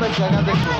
तक जगह देखो